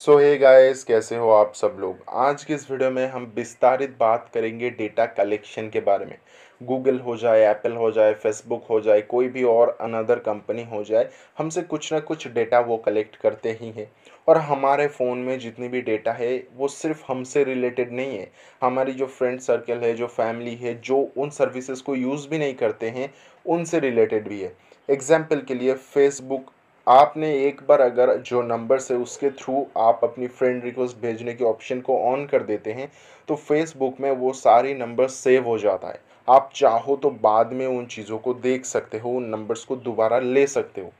सो hey guys कैसे हो आप सब लोग? आज की इस वीडियो में हम विस्तारित बात करेंगे डेटा कलेक्शन के बारे में। गूगल हो जाए एप्पल हो जाए फेसबुक हो जाए, कोई भी और अनदर कंपनी हो जाए, हमसे कुछ ना कुछ डेटा वो कलेक्ट करते ही हैं। और हमारे फ़ोन में जितनी भी डेटा है, वो सिर्फ़ हमसे रिलेटेड नहीं है। हमारी जो फ्रेंड सर्कल है, जो फैमिली है, जो उन सर्विसेज़ को यूज़ भी नहीं करते हैं, उनसे रिलेटेड भी है। एग्ज़ाम्पल के लिए फेसबुक आपने एक बार अगर जो नंबर से उसके थ्रू आप अपनी फ्रेंड रिक्वेस्ट भेजने के ऑप्शन को ऑन कर देते हैं तो फेसबुक में वो सारी नंबर सेव हो जाता है। आप चाहो तो बाद में उन चीज़ों को देख सकते हो, उन नंबर्स को दोबारा ले सकते हो।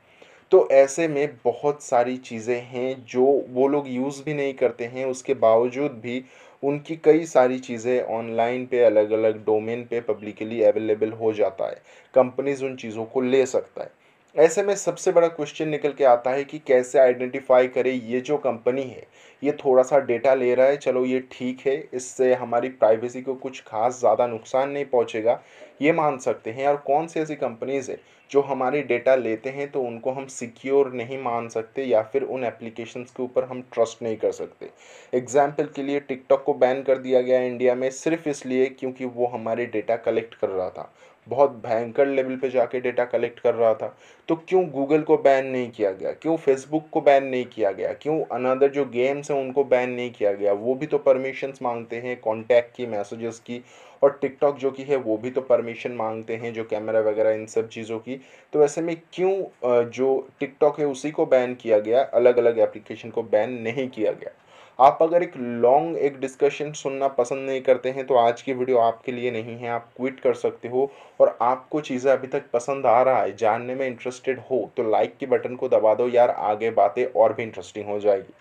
तो ऐसे में बहुत सारी चीज़ें हैं जो वो लोग यूज़ भी नहीं करते हैं, उसके बावजूद भी उनकी कई सारी चीज़ें ऑनलाइन पे अलग अलग डोमेन पे पब्लिकली अवेलेबल हो जाता है। कंपनीज़ उन चीज़ों को ले सकता है। ऐसे में सबसे बड़ा क्वेश्चन निकल के आता है कि कैसे आइडेंटिफाई करें ये जो कंपनी है, ये थोड़ा सा डेटा ले रहा है, चलो ये ठीक है, इससे हमारी प्राइवेसी को कुछ खास ज़्यादा नुकसान नहीं पहुंचेगा, ये मान सकते हैं। और कौन सी ऐसी कंपनीज़ है जो हमारी डेटा लेते हैं तो उनको हम सिक्योर नहीं मान सकते या फिर उन एप्लीकेशंस के ऊपर हम ट्रस्ट नहीं कर सकते। एग्ज़ाम्पल के लिए टिकटॉक को बैन कर दिया गया इंडिया में सिर्फ़ इसलिए क्योंकि वो हमारे डेटा कलेक्ट कर रहा था। बहुत भयंकर लेवल पे जाके डेटा कलेक्ट कर रहा था। तो क्यों गूगल को बैन नहीं किया गया? क्यों फेसबुक को बैन नहीं किया गया? क्यों अनदर जो गेम्स हैं उनको बैन नहीं किया गया? वो भी तो परमिशंस मांगते हैं कॉन्टैक्ट की मैसेजेस की और टिकटॉक जो कि है वो भी तो परमिशन मांगते हैं, जो कैमरा वगैरह, इन सब चीज़ों की। तो ऐसे में क्यों जो टिकटॉक है उसी को बैन किया गया? अलग अलग एप्लीकेशन को बैन नहीं किया गया। आप अगर एक लॉन्ग एक डिस्कशन सुनना पसंद नहीं करते हैं तो आज की वीडियो आपके लिए नहीं है। आप क्विट कर सकते हो और आपको चीज़ें अभी तक पसंद आ रहा है, जानने में इंटरेस्टेड हो तो लाइक के बटन को दबा दो यार, आगे बातें और भी इंटरेस्टिंग हो जाएगी।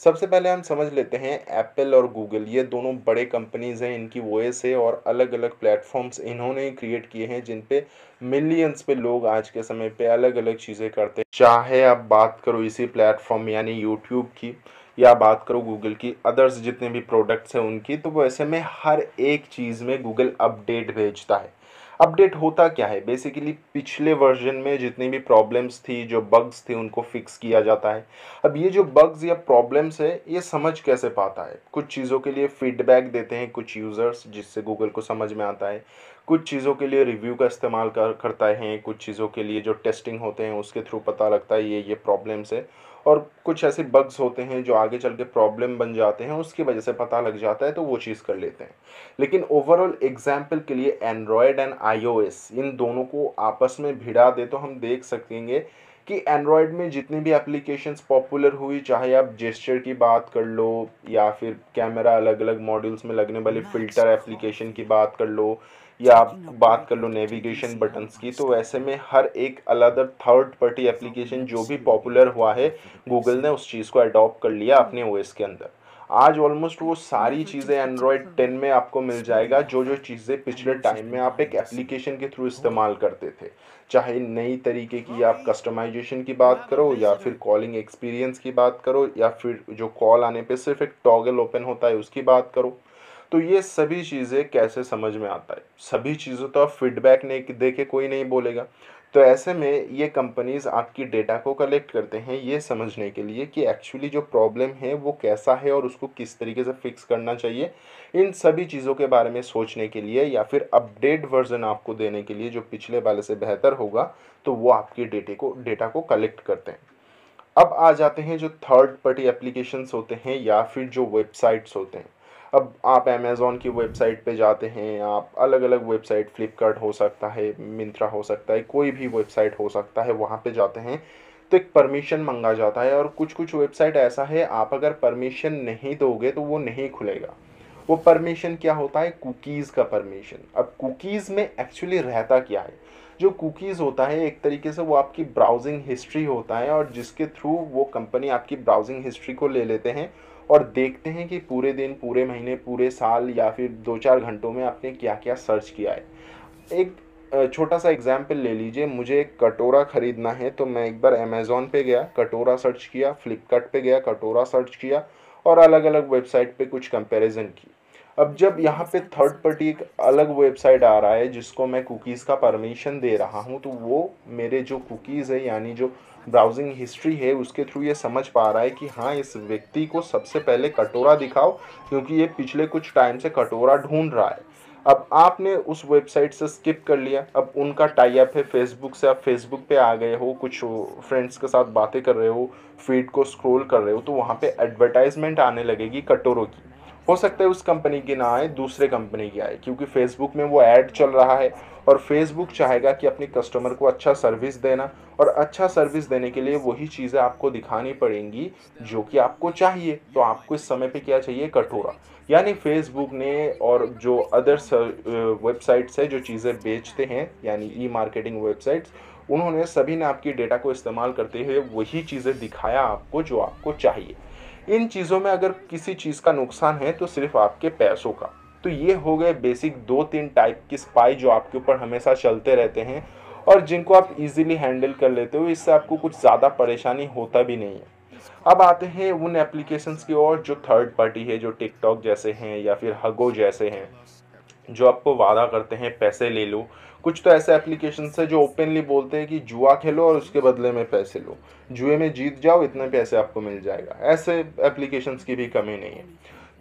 सबसे पहले हम समझ लेते हैं एप्पल और गूगल ये दोनों बड़े कंपनीज़ हैं, इनकी वॉइस है और अलग अलग प्लेटफॉर्म्स इन्होंने क्रिएट किए हैं, जिन पे मिलियंस पे लोग आज के समय पे अलग अलग चीज़ें करते हैं। चाहे आप बात करो इसी प्लेटफॉर्म यानी यूट्यूब की या बात करो गूगल की अदर्स जितने भी प्रोडक्ट्स हैं उनकी तो वैसे में हर एक चीज़ में गूगल अपडेट भेजता है। अपडेट होता क्या है? बेसिकली पिछले वर्जन में जितनी भी प्रॉब्लम्स थी, जो बग्स थे, उनको फिक्स किया जाता है। अब ये जो बग्स या प्रॉब्लम्स है, ये समझ कैसे पाता है? कुछ चीज़ों के लिए फीडबैक देते हैं कुछ यूज़र्स जिससे गूगल को समझ में आता है। कुछ चीज़ों के लिए रिव्यू का इस्तेमाल कर, करता है, कुछ चीज़ों के लिए जो टेस्टिंग होते हैं, उसके थ्रू पता लगता है, ये ये प्रॉब्लम्स है। और कुछ ऐसे बग्स होते हैं जो आगे चल के प्रॉब्लम बन जाते हैं उसकी वजह से पता लग जाता है तो वो चीज़ कर लेते हैं। लेकिन ओवरऑल एग्ज़ाम्पल के लिए एंड्रॉयड एंड आईओएस इन दोनों को आपस में भिड़ा दे तो हम देख सकेंगे कि एंड्रॉयड में जितनी भी एप्लीकेशंस पॉपुलर हुई चाहे आप जेस्चर की बात कर लो या फिर कैमरा अलग अलग मॉड्यूल्स में लगने वाले फ़िल्टर एप्लीकेशन की बात कर लो या आप बात कर लो नेविगेशन बटन्स की तो वैसे में हर एक अलग थर्ड पार्टी एप्लीकेशन जो भी पॉपुलर हुआ है गूगल ने उस चीज़ को अडॉप्ट कर लिया अपने ओएस के अंदर। आज ऑलमोस्ट वो सारी चीज़ें एंड्रॉयड टेन में आपको मिल जाएगा जो जो चीज़ें पिछले टाइम में आप एक एप्लीकेशन के थ्रू इस्तेमाल करते थे। चाहे नई तरीके की आप कस्टमाइजेशन की बात करो या फिर कॉलिंग एक्सपीरियंस की बात करो या फिर जो कॉल आने पे सिर्फ़ एक टॉगल ओपन होता है उसकी बात करो। तो ये सभी चीज़ें कैसे समझ में आता है? सभी चीज़ों तो आप फीडबैक नहीं दे के कोई नहीं बोलेगा। तो ऐसे में ये कंपनीज़ आपकी डेटा को कलेक्ट करते हैं ये समझने के लिए कि एक्चुअली जो प्रॉब्लम है वो कैसा है और उसको किस तरीके से फिक्स करना चाहिए। इन सभी चीज़ों के बारे में सोचने के लिए या फिर अपडेट वर्जन आपको देने के लिए जो पिछले वाले से बेहतर होगा तो वो आपकी डेटे को डेटा को कलेक्ट करते हैं। अब आ जाते हैं जो थर्ड पार्टी एप्लीकेशंस होते हैं या फिर जो वेबसाइट्स होते हैं। अब आप अमेज़ोन की वेबसाइट पे जाते हैं, आप अलग अलग वेबसाइट फ्लिपकार्ट हो सकता है मिंत्रा हो सकता है, कोई भी वेबसाइट हो सकता है, वहाँ पे जाते हैं तो एक परमिशन मंगा जाता है और कुछ कुछ वेबसाइट ऐसा है, आप अगर परमिशन नहीं दोगे तो वो नहीं खुलेगा। वो परमिशन क्या होता है? कुकीज़ का परमिशन अब कुकीज़ में एक्चुअली रहता क्या है? जो कुकीज़ होता है, एक तरीके से वो आपकी ब्राउजिंग हिस्ट्री होता है और जिसके थ्रू वो कंपनी आपकी ब्राउजिंग हिस्ट्री को ले लेते हैं और देखते हैं कि पूरे दिन, पूरे महीने, पूरे साल या फिर दो चार घंटों में आपने क्या क्या सर्च किया है। एक छोटा सा एग्ज़ाम्पल ले लीजिए। मुझे एक कटोरा ख़रीदना है तो मैं एक बार अमेज़ोन पे गया, कटोरा सर्च किया फ्लिपकार्ट पे गया, कटोरा सर्च किया और अलग अलग वेबसाइट पे कुछ कंपैरिजन की। अब जब यहाँ पे थर्ड पार्टी एक अलग वेबसाइट आ रहा है, जिसको मैं कुकीज़ का परमिशन दे रहा हूँ तो वो मेरे जो कुकीज़ है, यानी जो ब्राउजिंग हिस्ट्री है, उसके थ्रू ये समझ पा रहा है कि हाँ इस व्यक्ति को सबसे पहले कटोरा दिखाओ, क्योंकि ये पिछले कुछ टाइम से कटोरा ढूंढ रहा है। अब आपने उस वेबसाइट से स्किप कर लिया, अब उनका टाई अप है फेसबुक से, आप फेसबुक पे आ गए हो, कुछ फ्रेंड्स के साथ बातें कर रहे हो फ़ीड को स्क्रॉल कर रहे हो तो वहाँ पे एडवर्टाइजमेंट आने लगेगी कटोरों की। हो सकता है उस कंपनी की ना आए, दूसरे कंपनी की आए, क्योंकि फेसबुक में वो ऐड चल रहा है और फेसबुक चाहेगा कि अपने कस्टमर को अच्छा सर्विस देना और अच्छा सर्विस देने के लिए वही चीज़ें आपको दिखानी पड़ेंगी जो कि आपको चाहिए। तो आपको इस समय पे क्या चाहिए? कटोरा यानी फेसबुक ने और जो अदर वेबसाइट्स है, जो चीज़ें बेचते हैं, यानी ई मार्केटिंग वेबसाइट्स उन्होंने सभी ने आपकी डेटा को इस्तेमाल करते हुए वही चीज़ें दिखाया आपको जो आपको चाहिए। इन चीज़ों में अगर किसी चीज़ का नुकसान है तो सिर्फ़ आपके पैसों का। तो ये हो गए बेसिक दो तीन टाइप की स्पाई जो आपके ऊपर हमेशा चलते रहते हैं और जिनको आप इजीली हैंडल कर लेते हो, इससे आपको कुछ ज़्यादा परेशानी होता भी नहीं है। अब आते हैं उन एप्लीकेशंस की ओर जो थर्ड पार्टी है, जो टिकटॉक जैसे हैं या फिर हगो जैसे हैं, जो आपको वादा करते हैं, पैसे ले लो। कुछ तो ऐसे एप्लीकेशन है जो ओपनली बोलते हैं कि जुआ खेलो और उसके बदले में पैसे लो। जुए में जीत जाओ, इतने पैसे आपको मिल जाएगा। ऐसे एप्लीकेशन की भी कमी नहीं है।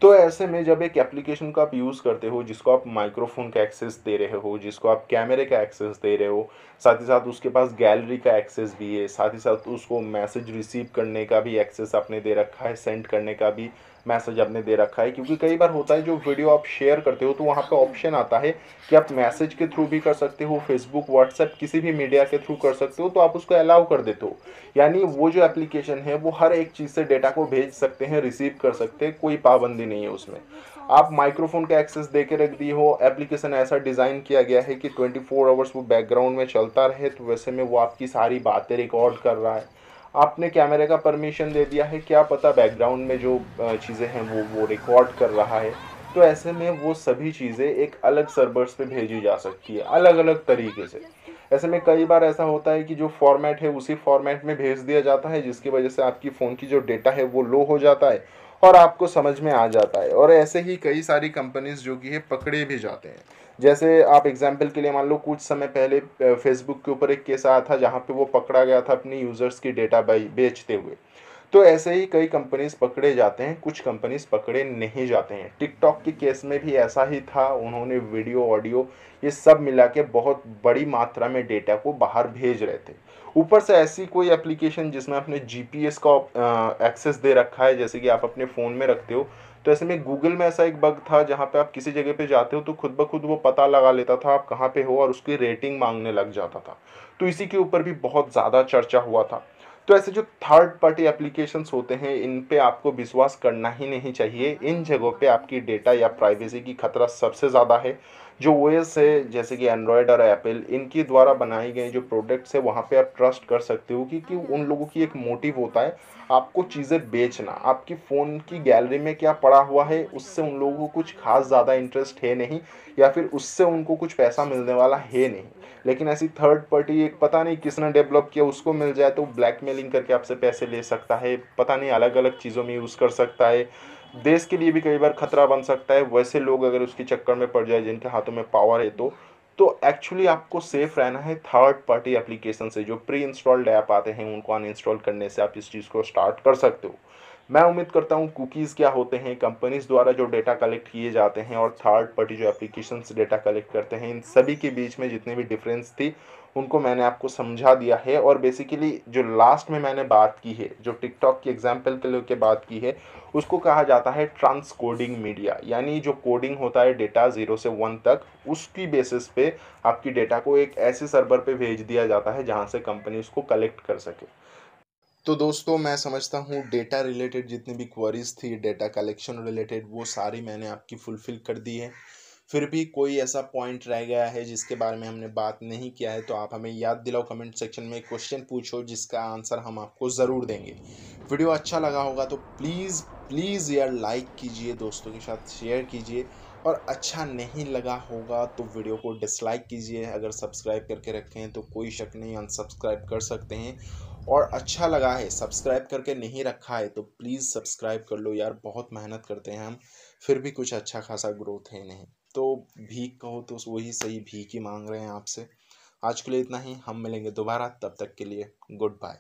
तो ऐसे में जब एक एप्लीकेशन का आप यूज़ करते हो, जिसको आप माइक्रोफोन का एक्सेस दे रहे हो, जिसको आप कैमरे का एक्सेस दे रहे हो, साथ ही साथ उसके पास गैलरी का एक्सेस भी है, साथ ही साथ उसको मैसेज रिसीव करने का भी एक्सेस आपने दे रखा है सेंड करने का भी मैसेज आपने दे रखा है, क्योंकि कई बार होता है जो वीडियो आप शेयर करते हो तो वहाँ पे ऑप्शन आता है कि आप मैसेज के थ्रू भी कर सकते हो फेसबुक व्हाट्सएप किसी भी मीडिया के थ्रू कर सकते हो तो आप उसको अलाउ कर देते हो। यानी वो जो एप्लीकेशन है, वो हर एक चीज़ से डेटा को भेज सकते हैं रिसीव कर सकते हैं, कोई पाबंदी नहीं है उसमें। आप माइक्रोफोन का एक्सेस दे के रख दिए हो एप्लीकेशन ऐसा डिज़ाइन किया गया है कि 24 आवर्स वो बैकग्राउंड में चलता रहे तो वैसे में वो आपकी सारी बातें रिकॉर्ड कर रहा है। आपने कैमरे का परमिशन दे दिया है, क्या पता बैकग्राउंड में जो चीज़ें हैं वो वो रिकॉर्ड कर रहा है। तो ऐसे में वो सभी चीज़ें एक अलग सर्वर्स पे भेजी जा सकती है अलग अलग तरीके से। ऐसे में कई बार ऐसा होता है कि जो फॉर्मेट है, उसी फॉर्मेट में भेज दिया जाता है, जिसकी वजह से आपकी फ़ोन की जो डेटा है, वो लो हो जाता है और आपको समझ में आ जाता है। और ऐसे ही कई सारी कंपनीज़ जो कि है, पकड़े भी जाते हैं। जैसे आप एग्ज़ाम्पल के लिए मान लो कुछ समय पहले फेसबुक के ऊपर एक केस आया था जहाँ पे वो पकड़ा गया था अपनी यूज़र्स की डेटा बेचते हुए। तो ऐसे ही कई कंपनीज़ पकड़े जाते हैं, कुछ कंपनीज़ पकड़े नहीं जाते हैं। टिकटॉक के केस में भी ऐसा ही था, उन्होंने वीडियो ऑडियो ये सब मिला के बहुत बड़ी मात्रा में डेटा को बाहर भेज रहे थे। ऊपर से ऐसी कोई एप्लीकेशन जिसमें आपने जीपीएस का एक्सेस दे रखा है, जैसे कि आप अपने फ़ोन में रखते हो तो ऐसे में गूगल में ऐसा एक बग था जहाँ पे आप किसी जगह पे जाते हो तो खुद ब खुद वो पता लगा लेता था आप कहाँ पे हो और उसकी रेटिंग मांगने लग जाता था। तो इसी के ऊपर भी बहुत ज़्यादा चर्चा हुआ था। तो ऐसे जो थर्ड पार्टी एप्लीकेशन होते हैं, इन पे आपको विश्वास करना ही नहीं चाहिए। इन जगहों पे आपकी डेटा या प्राइवेसी की खतरा सबसे ज़्यादा है। जो ओ है जैसे कि एंड्रॉयड और एप्पल इनके द्वारा बनाई गई जो प्रोडक्ट्स है वहाँ पे आप ट्रस्ट कर सकते हो क्योंकि उन लोगों की एक मोटिव होता है आपको चीज़ें बेचना। आपकी फ़ोन की गैलरी में क्या पड़ा हुआ है उससे उन लोगों को कुछ खास ज़्यादा इंटरेस्ट है नहीं या फिर उससे उनको कुछ पैसा मिलने वाला है नहीं। लेकिन ऐसी थर्ड पार्टी एक पता नहीं किसने डेवलप किया उसको मिल जाए तो ब्लैकमेलिंग करके आपसे पैसे ले सकता है। पता नहीं अलग अलग चीज़ों में यूज़ कर सकता है। देश के लिए भी कई बार खतरा बन सकता है। वैसे लोग अगर उसके चक्कर में पड़ जाए, जिनके हाथों में पावर है तो। तो एक्चुअली आपको सेफ़ रहना है थर्ड पार्टी एप्लीकेशन से। जो प्री इंस्टॉल्ड ऐप आते हैं, उनको अनइंस्टॉल करने से आप इस चीज़ को स्टार्ट कर सकते हो। मैं उम्मीद करता हूँ कुकीज़ क्या होते हैं कंपनीज़ द्वारा जो डेटा कलेक्ट किए जाते हैं और थर्ड पार्टी जो एप्लीकेशन डेटा कलेक्ट करते हैं, इन सभी के बीच में जितनी भी डिफरेंस थी उनको मैंने आपको समझा दिया है और बेसिकली जो लास्ट में मैंने बात की है, जो टिकटॉक की एग्ज़ाम्पल के लिए बात की है, उसको कहा जाता है ट्रांसकोडिंग मीडिया यानी जो कोडिंग होता है डेटा ज़ीरो से वन तक, उसकी बेसिस पे आपकी डेटा को एक ऐसे सर्वर पे भेज दिया जाता है जहाँ से कंपनी उसको कलेक्ट कर सके। तो दोस्तों, मैं समझता हूँ डेटा रिलेटेड जितनी भी क्वेरीज थी डेटा कलेक्शन रिलेटेड वो सारी मैंने आपकी फुलफ़िल कर दी है। फिर भी कोई ऐसा पॉइंट रह गया है जिसके बारे में हमने बात नहीं किया है तो आप हमें याद दिलाओ कमेंट सेक्शन में क्वेश्चन पूछो, जिसका आंसर हम आपको ज़रूर देंगे। वीडियो अच्छा लगा होगा तो प्लीज़ प्लीज़ यार लाइक कीजिए, दोस्तों के साथ शेयर कीजिए, और अच्छा नहीं लगा होगा तो वीडियो को डिसलाइक कीजिए, अगर सब्सक्राइब करके रखें तो कोई शक नहीं अनसब्सक्राइब कर सकते हैं। और अच्छा लगा है सब्सक्राइब करके नहीं रखा है तो प्लीज़ सब्सक्राइब कर लो यार, बहुत मेहनत करते हैं हम, फिर भी कुछ अच्छा खासा ग्रोथ है नहीं। तो भीख कहो तो वही सही भीख ही मांग रहे हैं आपसे। आज के लिए इतना ही, हम मिलेंगे दोबारा, तब तक के लिए, गुड बाय।